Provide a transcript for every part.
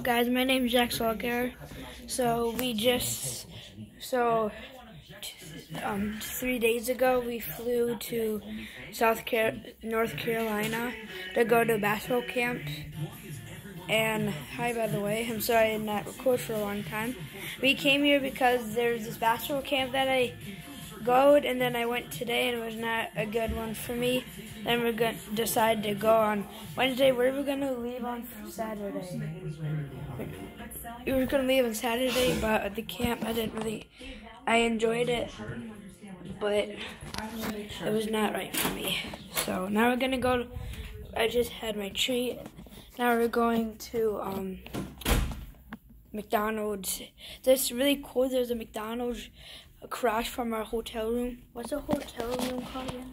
guys, my name is Jack Salgar. So we just so um, three days ago we flew to South Car- North Carolina to go to basketball camp. And hi, by the way, I'm sorry I did not record for a long time. We came here because there's this basketball camp that I go, and then I went today, and it was not a good one for me. Then we're going to decide to go on Wednesday. Where are we going to leave on Saturday? We were going to leave on Saturday, but at the camp, I didn't really. I enjoyed it, but it was not right for me. So now we're going to go. I just had my treat. Now we're going to um, McDonald's. That's really cool. There's a McDonald's across from our hotel room. What's a hotel room called again?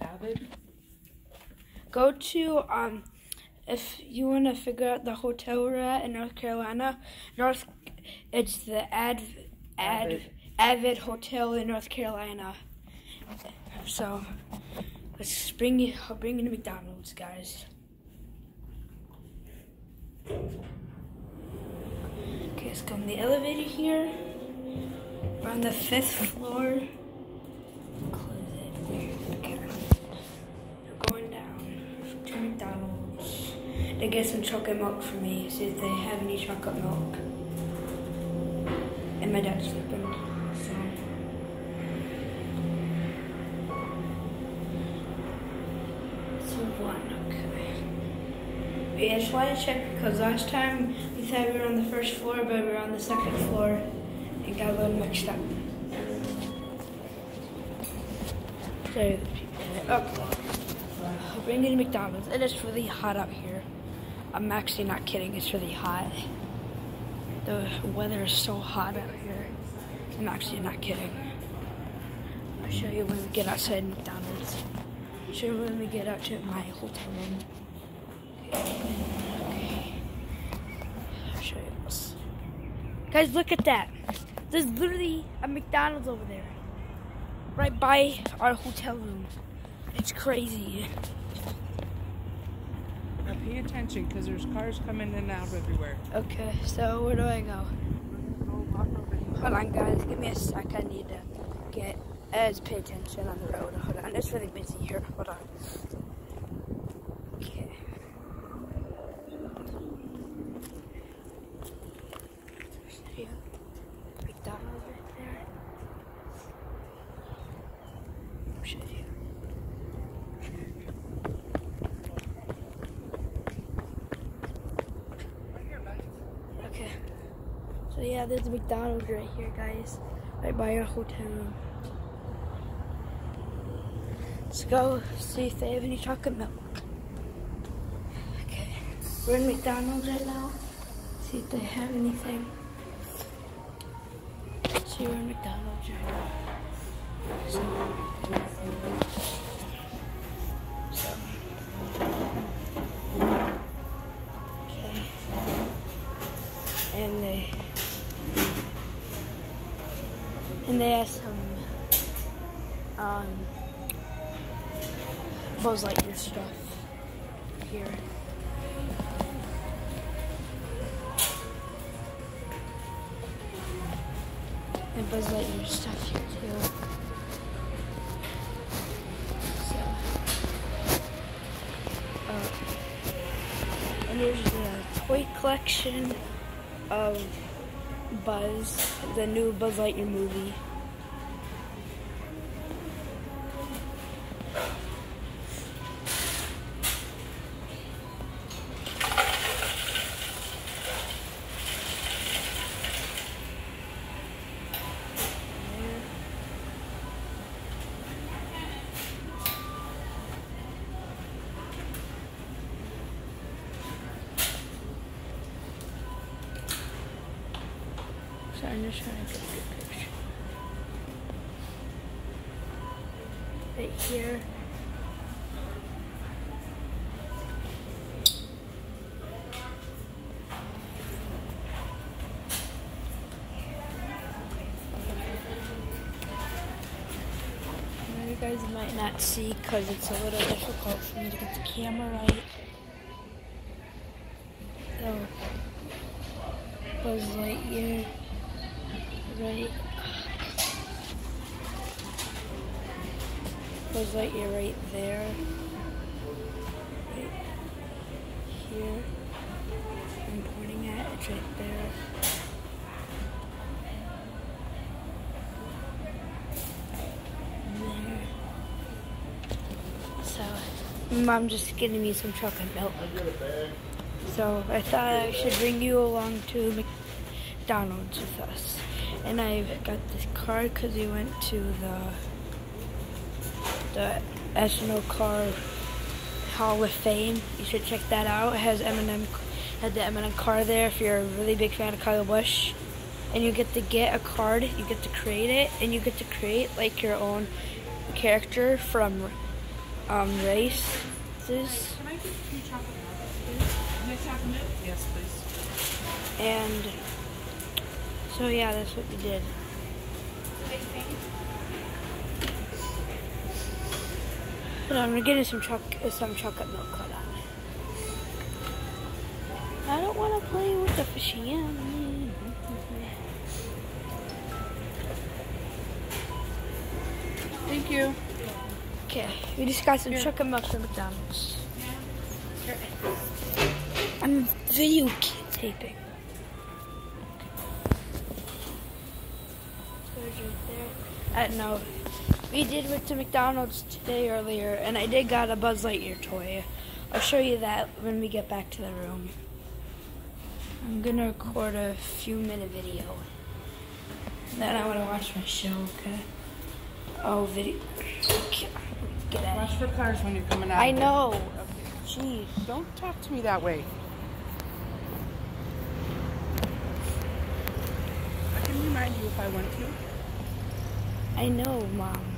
Avid? Go to um, if you want to figure out the hotel we're at in North Carolina. North, it's the Ad, Ad, Avid. Avid Hotel in North Carolina. So let's bring you. I'll bring you to McDonald's, guys. Okay, let's go in the elevator here. We're on the fifth floor. To get some chocolate milk for me. See if they have any chocolate milk. And my dad's sleeping. So. So one, okay. Yeah, just wanted to check because last time we thought we were on the first floor, but we were on the second floor and got a little mixed up. So, oh, I'll bring you to McDonald's. It is really hot out here. I'm actually not kidding, it's really hot. The weather is so hot out here. I'm actually not kidding. I'll show you when we get outside McDonald's. I'll show you when we get out to my hotel room. Okay. I'll show you this. Guys, look at that. There's literally a McDonald's over there. Right by our hotel room. It's crazy. Now pay attention because there's cars coming in and out everywhere. Okay, so where do I go? Hold on, guys. Give me a sec. I need to get. As pay attention on the road. Hold on. It's really busy here. Hold on. Okay. See ya. McDonald's right there. I'll show you. Okay. So yeah, there's a McDonald's right here, guys. Right by our hotel room. Let's go see if they have any chocolate milk. Okay. We're in McDonald's right now. See if they have anything. See, we're in McDonald's right now. So. And they have some um Buzz Lightyear stuff here. And Buzz Lightyear stuff here too. So, uh, and there's the toy collection of Buzz, the new Buzz Lightyear movie. I'm just trying to get a good picture. Right here. You guys might not see because it's a little difficult for me to get the camera right. Buzz Lightyear right there. Right here. I'm pointing at it's right there. There. So mom just getting me some chocolate milk. So I thought I should bring you along to McDonald's with us. And I got this card because we went to the the NASCAR Hall of Fame. You should check that out. It has M&M had the M&M car there if you're a really big fan of Kyle Busch. And you get to get a card, you get to create it, and you get to create like your own character from um, races. Yes, please. And so yeah, that's what we did. But I'm gonna get some choc some chocolate milk. Hold on. I don't want to play with the fishy. Thank you. Okay, we just got some chocolate milk from McDonald's. I'm video taping. Uh, no, we did went to McDonald's today earlier, and I did got a Buzz Lightyear toy. I'll show you that when we get back to the room. I'm gonna record a few minute video. Then I wanna watch my show, okay? Oh, video. Get out. Watch for cars when you're coming out. I know. Okay. Jeez. Don't talk to me that way. I can remind you if I want to. I know, Mom.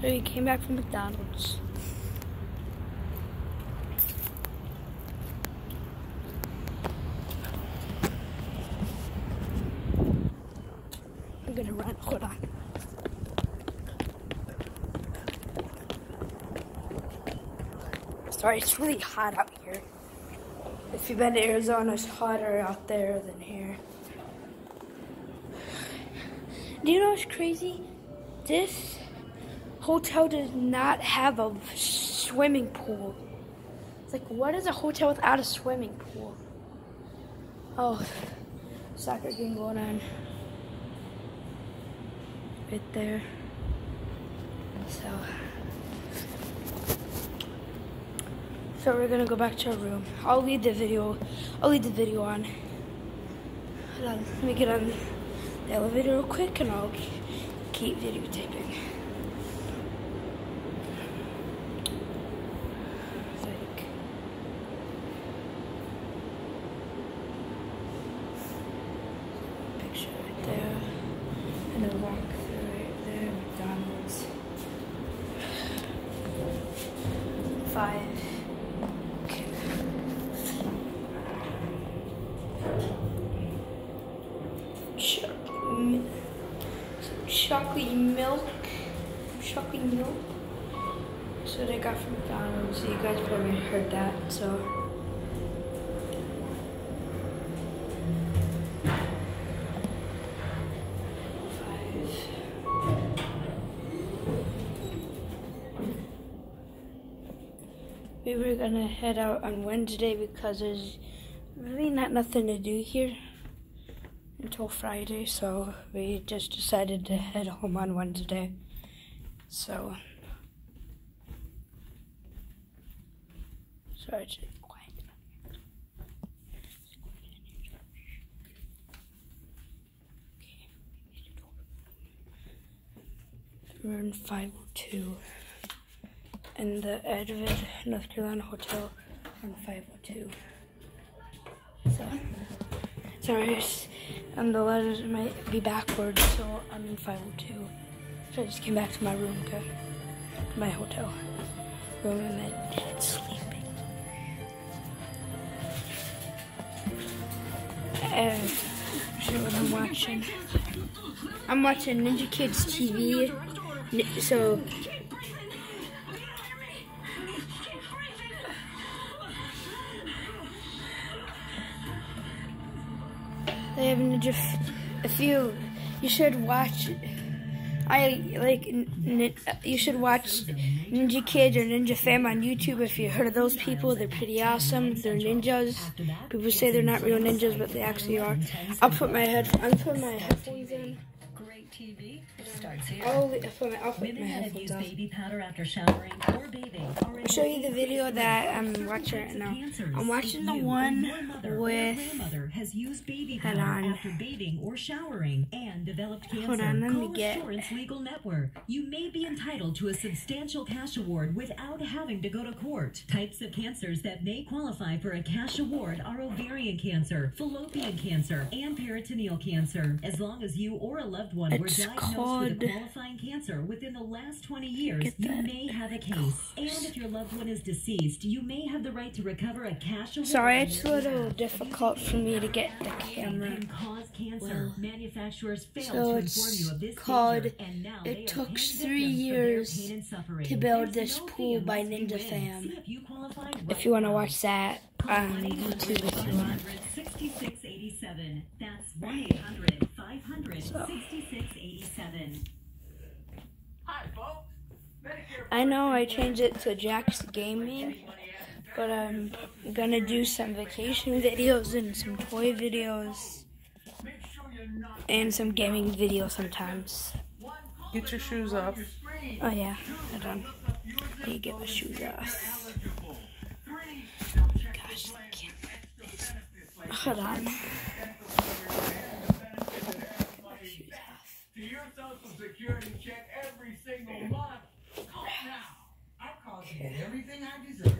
So we came back from McDonald's. I'm gonna run. Hold on. Sorry, it's really hot out here. If you've been to Arizona, it's hotter out there than here. Do you know what's crazy? This hotel does not have a swimming pool. It's like, what is a hotel without a swimming pool? Oh, soccer game going on right there. So. So we're gonna go back to our room. I'll leave the video. I'll leave the video on. Hold on, let me get on the elevator real quick, and I'll keep videotaping. Like, picture right there, and then walk through right there, McDonald's. Five. Chocolate milk. Chocolate milk. So they got from McDonald's. So you guys probably heard that, so. We were gonna head out on Wednesday because there's really not nothing to do here until Friday, so we just decided to head home on Wednesday. So, sorry to be quiet. We're in 502 in the Edgewood, North Carolina Hotel on 502. So, sorry, and the letters might be backwards, so I'm in 502. So I just came back to my room, okay? My hotel room, and then it's sleeping. And I'm watching. I'm watching Ninja Kids TV. So They have Ninja. F- if you, you should watch. I like. You should watch Ninja Kids or Ninja Fam on YouTube. If you heard of those people, they're pretty awesome. They're ninjas. People say they're not real ninjas, but they actually are. I'll put my head. I'll put my headphones in. Great TV starts here. I'll, I'll put my, I'll put my Women that have headphones used on. baby powder after showering or bathing I'll show you the video that I'm watching right now. I'm watching the one with. has used baby Hold powder on. after bathing or showering and developed cancer. Hold on, let me Call get- Assurance Legal Network. You may be entitled to a substantial cash award without having to go to court. Types of cancers that may qualify for a cash award are ovarian cancer, fallopian cancer, and peritoneal cancer. As long as you or a loved one were It's diagnosed a qualifying cancer within the last 20 years, Get you that. may have a case. And if your loved one is deceased, you may have the right to recover a cash award. Sorry, it's a little difficult for me to get the camera. Can cause cancer. Well, Manufacturers fail so to it's inform you of this called- danger, and now it took three victims for their years pain and suffering. to build There's this no pool by Ninja. Fam. If you right you want to watch that um, on YouTube, if you want. 6687. That's 1 800 500 6687. I know I changed it to Jack's Gaming, but I'm gonna do some vacation videos and some toy videos and some gaming videos sometimes. Get your shoes off. Oh yeah, hold on. Let me get my shoes off. Gosh, the camera is- Hold on. Shoes off. to your social security check every single month. Call now. I'm causing you everything I deserve.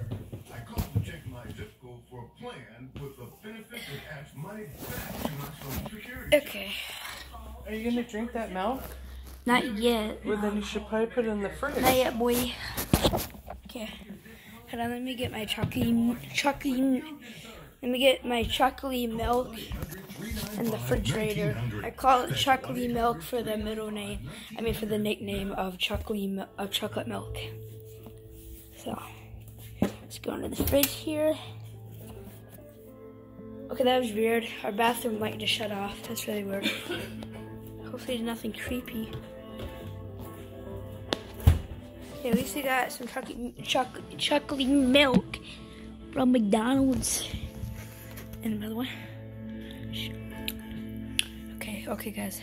I called to check my zip code for a plan with a benefit that adds money back to my social security. Okay, Are you gonna drink that milk? not yet. Well, then you should probably put it in the fridge. Not yet, boy. Okay. Hold on, let me get my chocolate, chocolate. Let me get my chocolate milk in the refrigerator. I call it chocolate milk for the middle name. I mean, for the nickname of chocolate of chocolate milk. So, let's go into the fridge here. Okay, that was weird. Our bathroom light just shut off. That's really weird. Hopefully, there's nothing creepy. Yeah, at least we got some chocolate, chocolate, chocolate milk from McDonald's. And another one. Okay, okay, guys.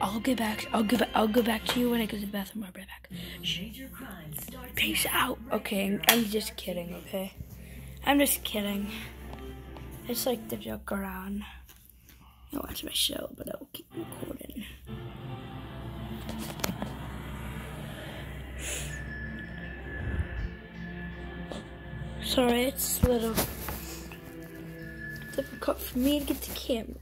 I'll get back. I'll give. I'll go back to you when I go to the bathroom. I'll be right back. Peace out. Okay, I'm, just kidding. Okay, I'm just kidding. It's like the joke around. I watch my show, but I'll keep recording. Sorry, it's a little difficult for me to get the camera.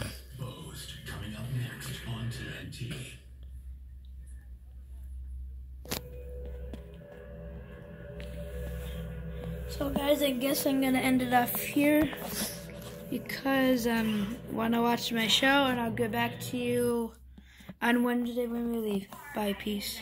Exposed, coming up next on TNT. So guys, I guess I'm gonna end it off here because um wanna watch my show and I'll get back to you on Wednesday when we leave. Bye, peace.